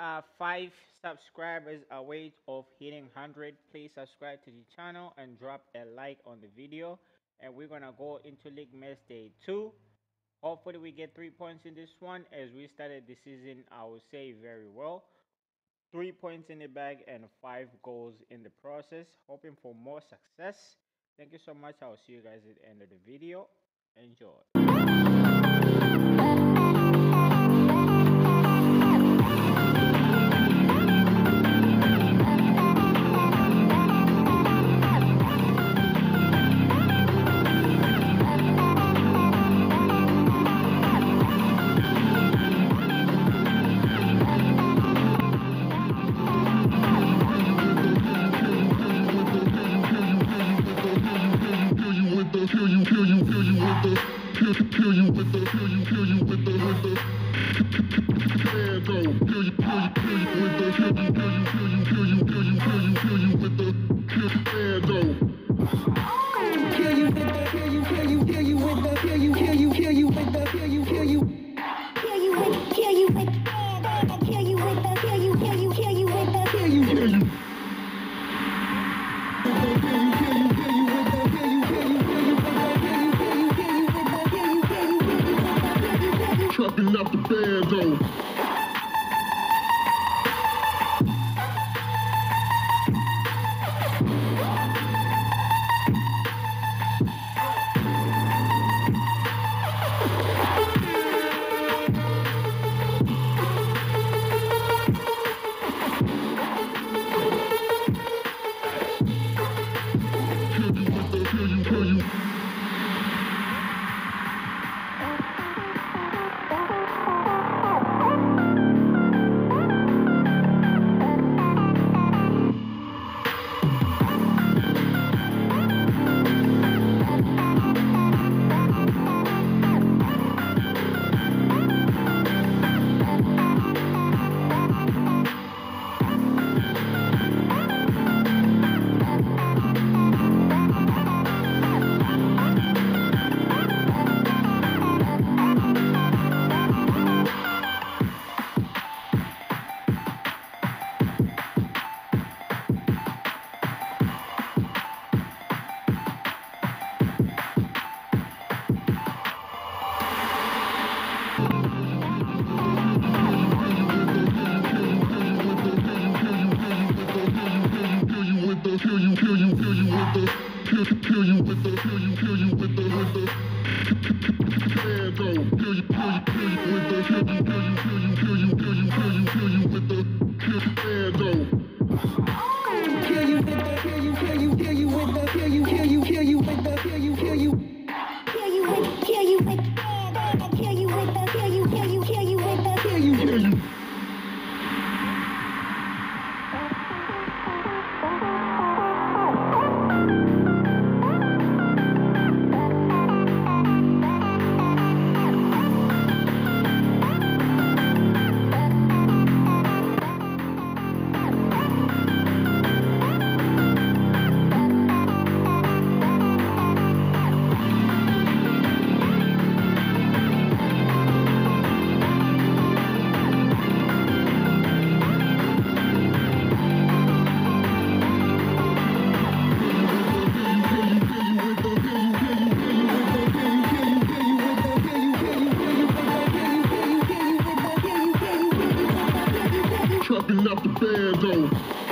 are five subscribers away of hitting 100 please subscribe to the channel and drop a like on the video. And we're gonna go into league match day two. Hopefully we get three points in this one as we started the season i would say very well. Three points in the bag and five goals in the process. Hoping for more success. Thank you so much. I'll see you guys at the end of the video. Enjoy up the, kill you, kill you, kill you with the, kill, kill you with the, kill you, kill you with the, with the. Though. Kill you, kill you, kill you with the, kill you, go.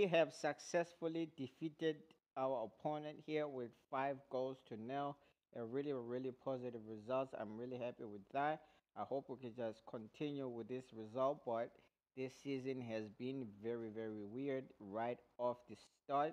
We have successfully defeated our opponent here with five goals to nil. A really, really positive results. I'm really happy with that. I hope we can just continue with this result, but this season has been very, very weird right off the start.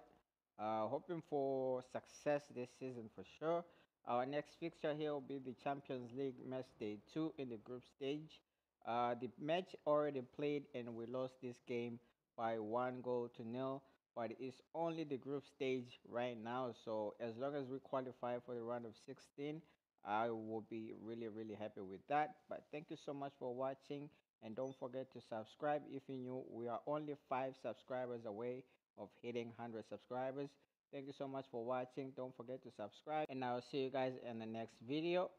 Uh, hoping for success this season for sure. Our next fixture here will be the Champions League match day two in the group stage. Uh, the match already played and we lost this game by one goal to nil. But it's only the group stage right now. So as long as we qualify for the round of 16, I will be really, really happy with that. But thank you so much for watching. And don't forget to subscribe if you're new. We are only five subscribers away of hitting 100 subscribers. Thank you so much for watching. Don't forget to subscribe. And I'll see you guys in the next video.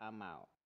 I'm out.